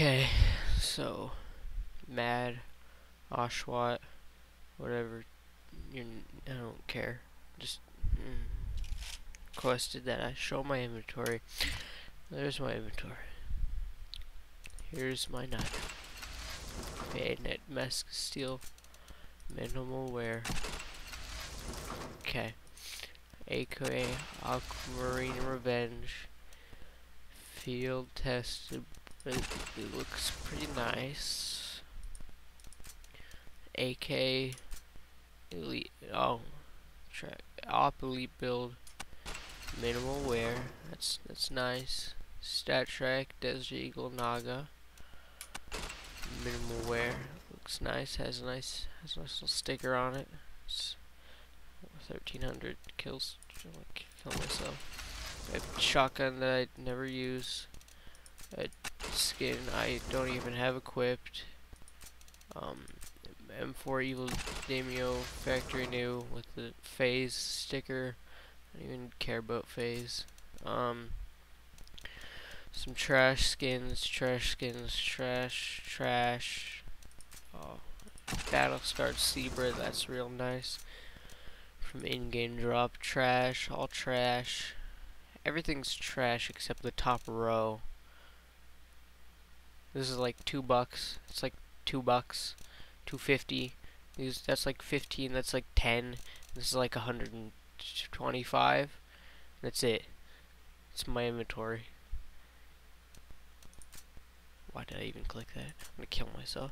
Okay, so Mad, Oshawott, whatever. You, I don't care. Just mm, requested that I show my inventory. There's my inventory. Here's my knife. Bayonet, mask, steel, minimal wear. Okay. AKA Aquamarine Revenge. Field tested it, it looks pretty nice. AK Elite. Oh, track Op Elite build. Minimal wear. That's that's nice. StatTrak Desert Eagle Naga. Minimal wear. Looks nice. Has a nice has a nice little sticker on it. It's 1300 kills. Kill myself. A shotgun that I never use. A skin I don't even have equipped. Um, M4 Evil Daimyo factory new with the FaZe sticker. I don't even care about FaZe. Um, some trash skins, trash skins, trash, trash. Oh, battle scarred zebra, that's real nice. From in-game drop, trash, all trash. Everything's trash except the top row. This is like two bucks. It's like two bucks, two fifty. These that's like fifteen. That's like ten. This is like a hundred and twenty-five. That's it. It's my inventory. Why did I even click that? I'm gonna kill myself.